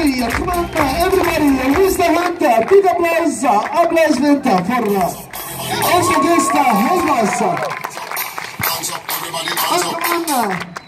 Maria, come on, everybody, who's the hunter? Big applause, uh, applause venta for uh, also guest uh, Hezmas. Hands up, everybody, hands up. Come on.